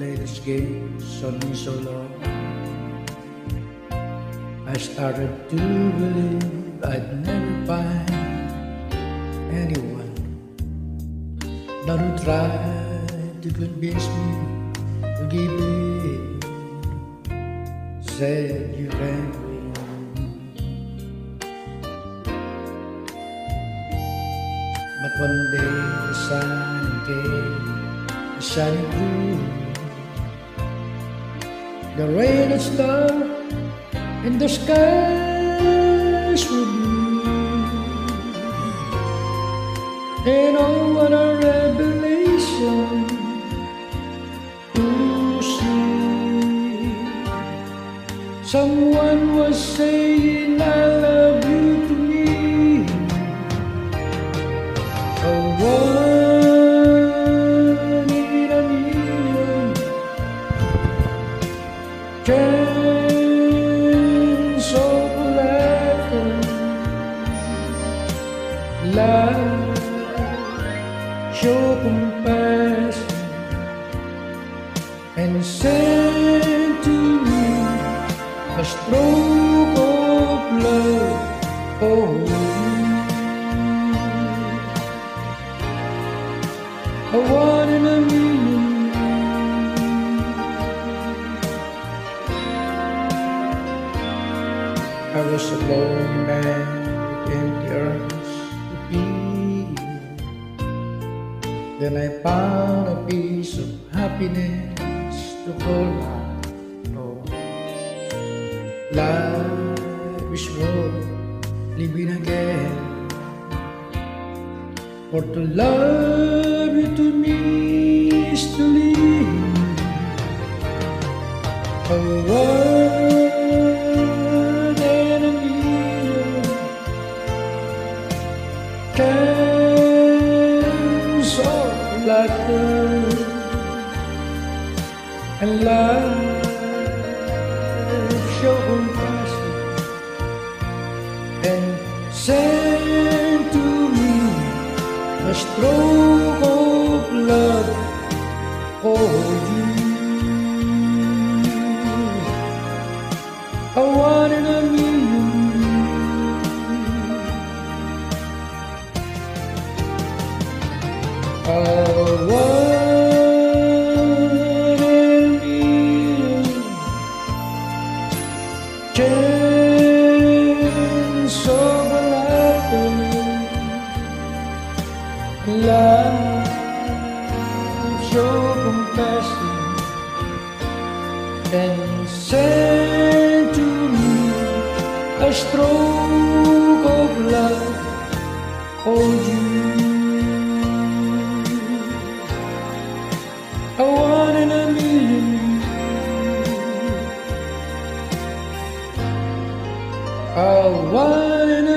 this game's on me so long. I started to believe I'd never find anyone that would try to convince me to give in. Said you can't be But one day the sun came shining through. The rain had stopped and the skies were blue. And oh, what a revelation to see. Someone was Love, show compassion and send to me a stroke of love. Oh, a one in a million. I was a lonely man Then I found a piece of happiness to call my own. Life is worth living again. For to love you to me is to live. A one and a times laughter and show compassion and send to me a stroke of love for you. Love, show compassion and send to me a stroke of love for you. I'll wine